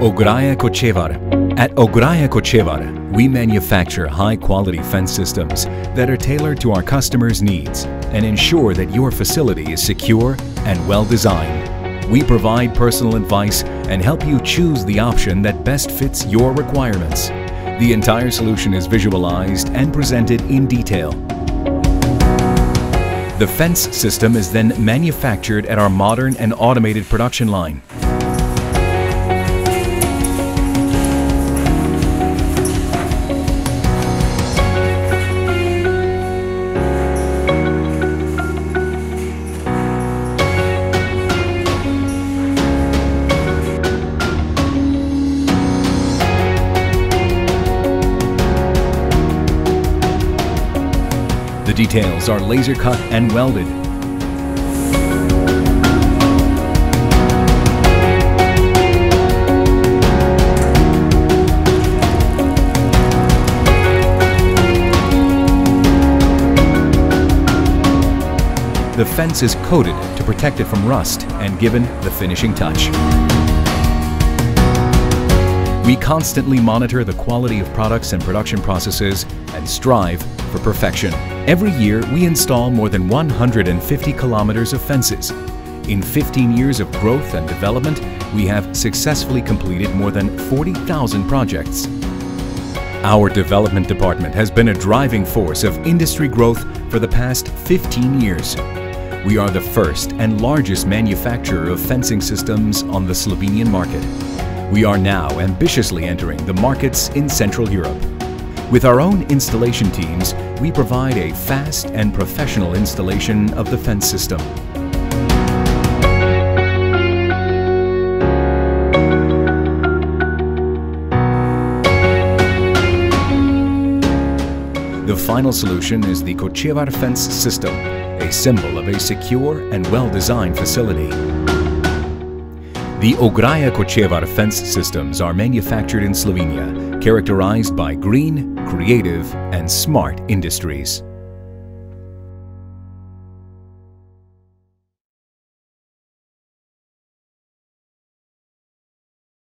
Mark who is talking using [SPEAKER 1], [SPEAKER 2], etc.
[SPEAKER 1] Ograje Kočevar. At Ograje Kočevar, we manufacture high-quality fence systems that are tailored to our customers' needs and ensure that your facility is secure and well-designed. We provide personal advice and help you choose the option that best fits your requirements. The entire solution is visualized and presented in detail. The fence system is then manufactured at our modern and automated production line. Details are laser cut and welded. The fence is coated to protect it from rust and given the finishing touch. We constantly monitor the quality of products and production processes and strive for perfection. Every year, we install more than 150 kilometers of fences. In 15 years of growth and development, we have successfully completed more than 40,000 projects. Our development department has been a driving force of industry growth for the past 15 years. We are the first and largest manufacturer of fencing systems on the Slovenian market. We are now ambitiously entering the markets in Central Europe. With our own installation teams, we provide a fast and professional installation of the fence system. The final solution is the Kočevar fence system, a symbol of a secure and well-designed facility. The Ograje Kočevar fence systems are manufactured in Slovenia, characterized by green, creative, and smart industries.